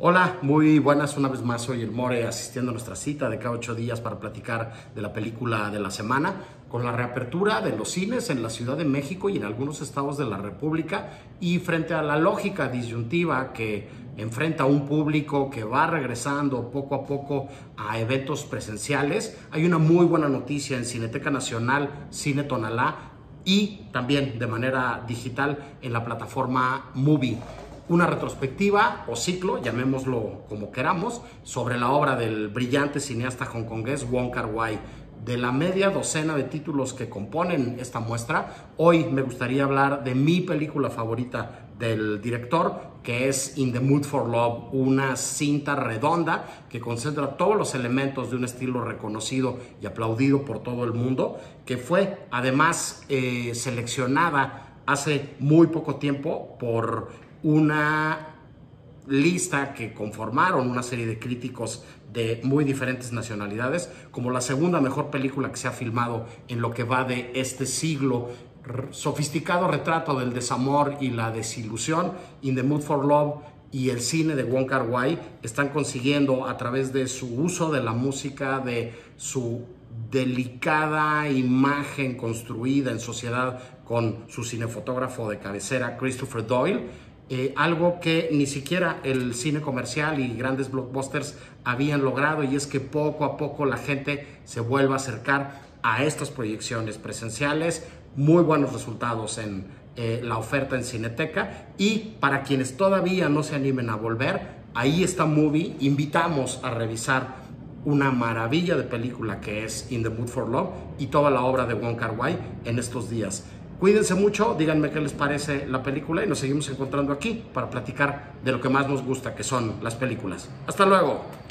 Hola, muy buenas. Una vez más soy el More asistiendo a nuestra cita de cada ocho días para platicar de la película de la semana con la reapertura de los cines en la Ciudad de México y en algunos estados de la República y frente a la lógica disyuntiva que enfrenta un público que va regresando poco a poco a eventos presenciales, hay una muy buena noticia en Cineteca Nacional, Cine Tonalá y también de manera digital en la plataforma Movie una retrospectiva o ciclo, llamémoslo como queramos, sobre la obra del brillante cineasta hongkongués Wong Kar Wai. De la media docena de títulos que componen esta muestra, hoy me gustaría hablar de mi película favorita del director, que es In the Mood for Love, una cinta redonda que concentra todos los elementos de un estilo reconocido y aplaudido por todo el mundo, que fue además eh, seleccionada hace muy poco tiempo por una lista que conformaron una serie de críticos de muy diferentes nacionalidades como la segunda mejor película que se ha filmado en lo que va de este siglo. Sofisticado retrato del desamor y la desilusión In the Mood for Love y el cine de Wong Kar Wai están consiguiendo a través de su uso de la música de su delicada imagen construida en sociedad con su cinefotógrafo de cabecera Christopher Doyle eh, algo que ni siquiera el cine comercial y grandes blockbusters habían logrado y es que poco a poco la gente se vuelva a acercar a estas proyecciones presenciales, muy buenos resultados en eh, la oferta en Cineteca. Y para quienes todavía no se animen a volver, ahí está Movie, invitamos a revisar una maravilla de película que es In the Mood for Love y toda la obra de Wong Kar en estos días. Cuídense mucho, díganme qué les parece la película y nos seguimos encontrando aquí para platicar de lo que más nos gusta, que son las películas. Hasta luego.